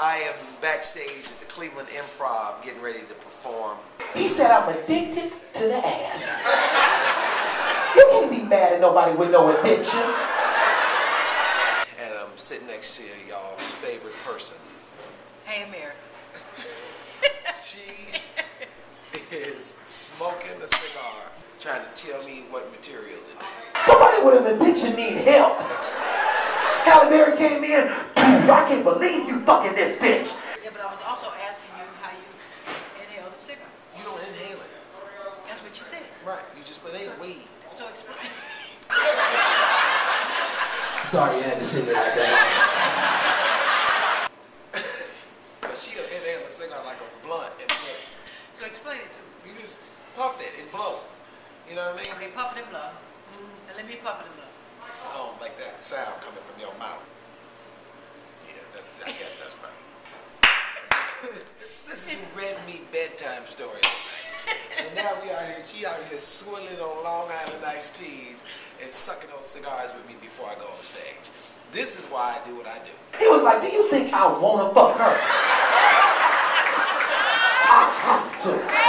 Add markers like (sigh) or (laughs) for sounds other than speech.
I am backstage at the Cleveland Improv getting ready to perform. He said I'm addicted to the ass. you can't be mad at nobody with no addiction. And I'm sitting next to y'all's favorite person. Hey, Amir. She is smoking a cigar, trying to tell me what material to do. Somebody with an addiction need help. Halle Berry came in. I can't believe you fucking this bitch. Yeah, but I was also asking you how you inhale the cigarette. You don't inhale it. That's what you said. Right, you just, but it ain't weed. So explain. (laughs) Sorry you had to say it like that. (laughs) But she'll inhale a cigar like a blunt and blow. So explain it to me. You just puff it and blow. You know what I mean? Okay, puff it and blow. Now let me puff it and blow. I don't like that sound coming from your mouth. Yeah, that's, I guess that's right. This is red meat bedtime story. and now we out here, she out here swilling on Long Island iced teas and sucking on cigars with me before I go on stage. This is why I do what I do. He was like, do you think I wanna fuck her? I have to.